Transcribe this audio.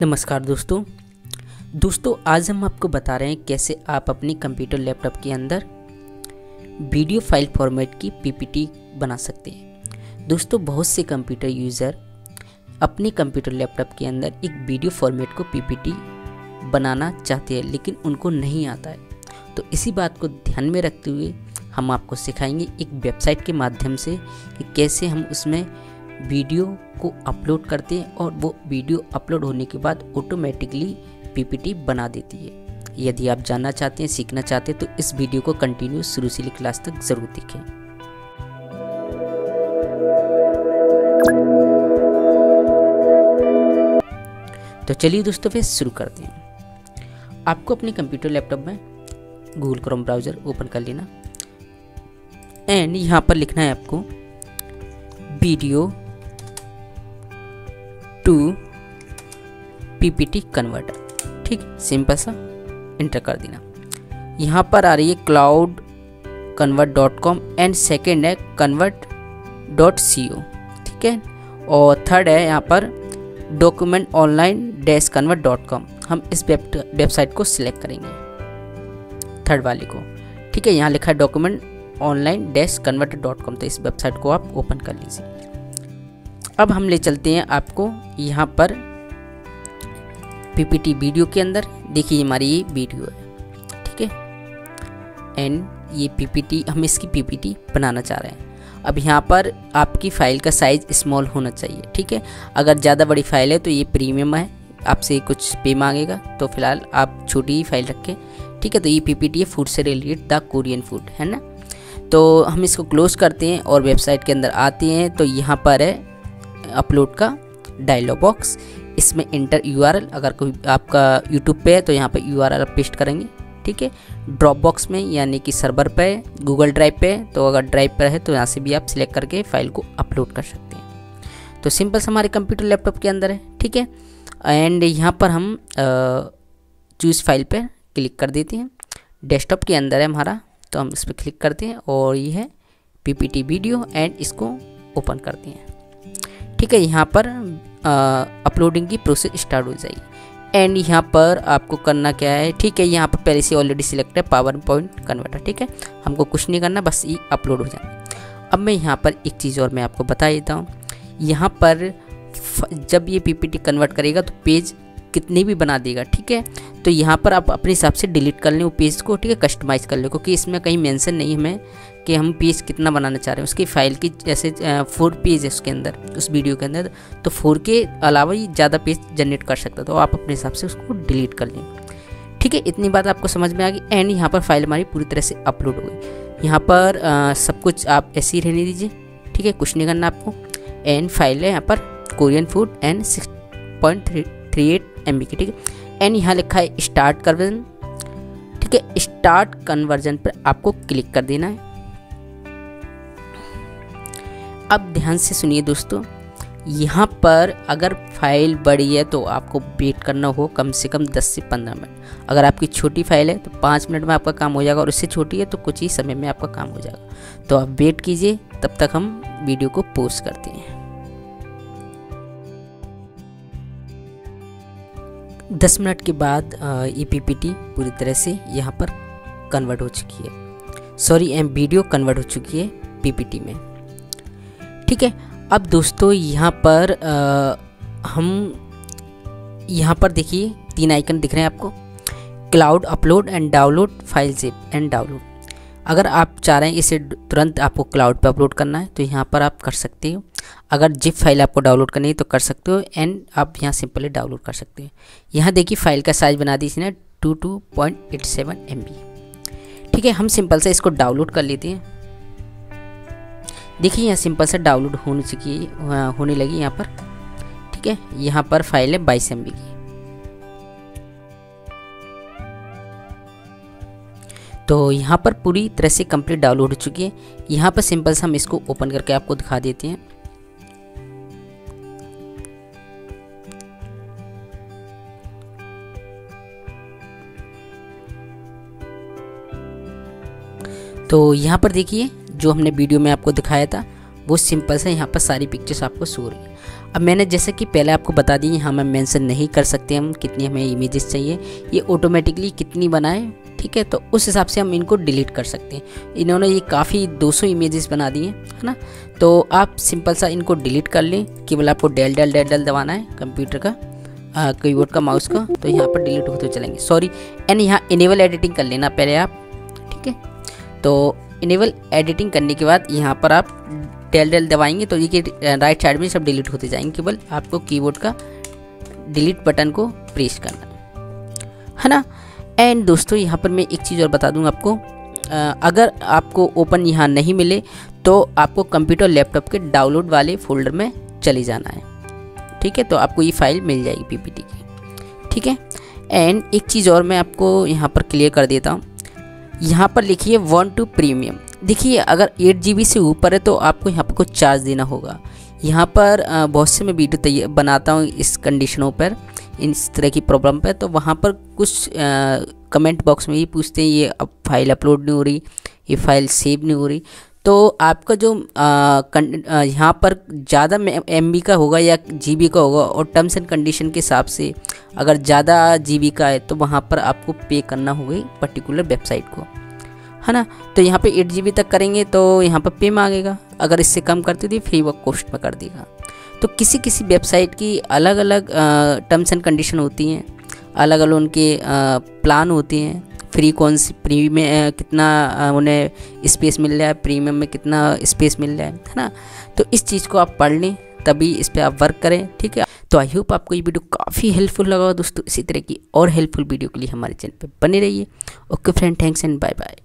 नमस्कार दोस्तों। दोस्तों, आज हम आपको बता रहे हैं कैसे आप अपनी कंप्यूटर लैपटॉप के अंदर वीडियो फ़ाइल फॉर्मेट की पीपीटी बना सकते हैं। दोस्तों, बहुत से कंप्यूटर यूज़र अपने कंप्यूटर लैपटॉप के अंदर एक वीडियो फॉर्मेट को पीपीटी बनाना चाहते हैं, लेकिन उनको नहीं आता है। तो इसी बात को ध्यान में रखते हुए हम आपको सिखाएँगे एक वेबसाइट के माध्यम से कि कैसे हम उसमें वीडियो को अपलोड करते हैं और वो वीडियो अपलोड होने के बाद ऑटोमेटिकली पीपीटी बना देती है। यदि आप जानना चाहते हैं, सीखना चाहते हैं तो इस वीडियो को कंटिन्यू शुरू से क्लास तक ज़रूर देखें। तो चलिए दोस्तों, फिर शुरू करते हैं। आपको अपने कंप्यूटर लैपटॉप में गूगल क्रोम ब्राउज़र ओपन कर लेना। एंड यहाँ पर लिखना है आपको वीडियो टू पीपीटी कन्वर्टर। ठीक, सिंपल सा इंटर कर देना। यहाँ पर आ रही है cloud convert dot com and second है कन्वर्ट डॉट सी ओ ठीक है? और थर्ड है यहाँ पर document online dash convert dot com हम इस वेबसाइट को सिलेक्ट करेंगे थर्ड वाले को। ठीक है? यहाँ लिखा है document online dash convert dot com तो इस वेबसाइट को आप ओपन कर लीजिए। अब हम ले चलते हैं आपको यहाँ पर पीपीटी वीडियो के अंदर। देखिए हमारी ये वीडियो है, ठीक है? एंड ये पीपीटी हम इसकी पीपीटी बनाना चाह रहे हैं। अब यहाँ पर आपकी फ़ाइल का साइज़ स्मॉल होना चाहिए, ठीक है? अगर ज़्यादा बड़ी फ़ाइल है तो ये प्रीमियम है, आपसे कुछ पे मांगेगा तो फ़िलहाल आप छोटी ही फ़ाइल रखें, ठीक है? तो ये पीपीटी है फ़ूड से रिलेटेड द कोरियन फ़ूड है ना? तो हम इसको क्लोज करते हैं और वेबसाइट के अंदर आते हैं तो यहाँ पर है अपलोड का डायलॉग बॉक्स इसमें इंटर यूआरएल अगर कोई आपका यूट्यूब पे है तो यहाँ पे यू आर पेस्ट करेंगे, ठीक है? ड्रॉप बॉक्स में, यानी कि सर्वर पे गूगल ड्राइव पे तो अगर ड्राइव पर है तो यहाँ से भी आप सिलेक्ट करके फ़ाइल को अपलोड कर सकते हैं। तो सिंपल से हमारे कंप्यूटर लैपटॉप के अंदर है, ठीक है? एंड यहाँ पर हम चूज़ फ़ाइल पर क्लिक कर देते हैं। डेस्कटॉप के अंदर है हमारा तो हम इस पर क्लिक करते हैं और ये है पीपीटी वीडियो एंड इसको ओपन करते हैं। ठीक है, यहाँ पर अपलोडिंग की प्रोसेस स्टार्ट हो जाएगी। एंड यहाँ पर आपको करना क्या है, ठीक है, यहाँ पर पहले से ऑलरेडी सिलेक्ट है पावर पॉइंट कन्वर्टर ठीक है। हमको कुछ नहीं करना, बस ये अपलोड हो जाए अब मैं यहाँ पर एक चीज़ और मैं आपको बता देता हूँ। यहाँ पर जब ये पीपीटी कन्वर्ट करेगा तो पेज कितने भी बना देगा, ठीक है? तो यहाँ पर आप अपने हिसाब से डिलीट कर लें वो पेज को, ठीक है? कस्टमाइज़ कर लें, क्योंकि इसमें कहीं मेंशन नहीं हमें कि हम पेज कितना बनाना चाह रहे हैं। उसकी फ़ाइल की जैसे फोर पेज है उसके अंदर, उस वीडियो के अंदर तो फोर के अलावा ही ज़्यादा पेज जनरेट कर सकता तो आप अपने हिसाब से उसको डिलीट कर लें, ठीक है? इतनी बात आपको समझ में आ गई एंड यहाँ पर फ़ाइल हमारी पूरी तरह से अपलोड हो गई। यहाँ पर सब कुछ आप ऐसे ही रहने दीजिए, ठीक है? कुछ नहीं करना आपको। एंड फ़ाइल है यहाँ पर Korean food and six point three three eight M की ठीक है? एंड यहाँ लिखा है स्टार्ट कन्वर्जन ठीक है? स्टार्ट कन्वर्जन पर आपको क्लिक कर देना है। अब ध्यान से सुनिए दोस्तों, यहाँ पर अगर फ़ाइल बड़ी है तो आपको वेट करना हो कम से कम 10 से 15 मिनट। अगर आपकी छोटी फ़ाइल है तो 5 मिनट में आपका काम हो जाएगा और उससे छोटी है तो कुछ ही समय में आपका काम हो जाएगा। तो आप वेट कीजिए, तब तक हम वीडियो को पोस्ट करते हैं। दस मिनट के बाद ये पीपीटी पूरी तरह से यहाँ पर कन्वर्ट हो चुकी है। सॉरी एम वीडियो कन्वर्ट हो चुकी है पीपीटी में। ठीक है अब दोस्तों यहाँ पर आ, हम यहाँ पर देखिए तीन आइकन दिख रहे हैं आपको। Cloud upload and download file zip and download अगर आप चाह रहे हैं इसे तुरंत आपको क्लाउड पर अपलोड करना है तो यहाँ पर आप कर सकते हो। अगर जिप फ़ाइल आपको डाउनलोड करनी है तो कर सकते हो एंड आप यहाँ सिंपली डाउनलोड कर सकते हो। यहाँ देखिए फ़ाइल का साइज़ बना दी इसने two two point eight seven M B ठीक है, हम सिंपल से इसको डाउनलोड कर लेते हैं। देखिए, यहाँ सिंपल से डाउनलोड होने चुकी होने लगी यहाँ पर। ठीक है, यहाँ पर फ़ाइल है बाईस एम की। तो यहाँ पर पूरी तरह से कंप्लीट डाउनलोड हो चुकी है। यहाँ पर सिंपल से हम इसको ओपन करके आपको दिखा देते हैं। तो यहाँ पर देखिए, जो हमने वीडियो में आपको दिखाया था, वो सिंपल से यहाँ पर सारी पिक्चर्स आपको शो रही है। अब मैंने जैसे कि पहले आपको बता दी, यहाँ मैं मेंशन नहीं कर सकते हम कितनी हमें इमेजेस चाहिए। ये ऑटोमेटिकली कितनी बनाए, ठीक है? तो उस हिसाब से हम इनको डिलीट कर सकते हैं। इन्होंने ये काफ़ी 200 इमेजेस बना दिए, है ना? तो आप सिंपल सा इनको डिलीट कर लें। केवल आपको डेल डेल डेल डेल दबाना है कंप्यूटर का कीबोर्ड का माउस का तो यहाँ पर डिलीट होते चलेंगे। सॉरी एंड यहाँ इनेबल एडिटिंग कर लेना पहले आप, ठीक है? तो इनेबल एडिटिंग करने के बाद यहाँ पर आप डेल डेल दबाएँगे तो ये कि राइट साइड में सब डिलीट होते जाएँगे। केवल आपको कीबोर्ड का डिलीट बटन को प्रेस करना है। ना? एंड दोस्तों, यहाँ पर मैं एक चीज़ और बता दूँ आपको। अगर आपको ओपन यहाँ नहीं मिले तो आपको कंप्यूटर लैपटॉप के डाउनलोड वाले फोल्डर में चले जाना है। ठीक है? तो आपको ये फ़ाइल मिल जाएगी पीपीटी की। ठीक है? एंड एक चीज़ और मैं आपको यहाँ पर क्लियर कर देता हूँ। यहाँ पर लिखिए वन टू प्रीमियम देखिए अगर एट जी से ऊपर है तो आपको यहाँ पर कुछ चार्ज देना होगा। यहाँ पर बहुत से मैं वीडियो बनाता हूँ इस कंडीशनों पर इस तरह की प्रॉब्लम पर तो वहाँ पर कुछ आ, कमेंट बॉक्स में ही पूछते हैं ये अब फ़ाइल अपलोड नहीं हो रही ये फ़ाइल सेव नहीं हो रही। तो आपका जो यहाँ पर ज़्यादा MB का होगा या GB का होगा और टर्म्स एंड कंडीशन के हिसाब से अगर ज़्यादा GB का है तो वहाँ पर आपको पे करना होगा पर्टिकुलर वेबसाइट को। है ना? तो यहाँ पे एट जी तक करेंगे तो यहाँ पर पे मांगेगा। अगर इससे कम करते तो फ्री वर्क कॉस्ट में कर देगा। तो किसी किसी वेबसाइट की अलग अलग टर्म्स एंड कंडीशन होती हैं। अलग अलग उनके प्लान होते हैं। फ्री कौन सी प्री में कितना उन्हें स्पेस मिल रहा है प्रीमियम में कितना स्पेस मिल रहा है है ना? तो इस चीज़ को आप पढ़ लें, तभी इस पर आप वर्क करें, ठीक है? तो आई होप आपको ये वीडियो काफ़ी हेल्पफुल लगा दोस्तों। इसी तरह की और हेल्पफुल वीडियो के लिए हमारे चैनल पर बने रहिए। Okay friend thanks and bye bye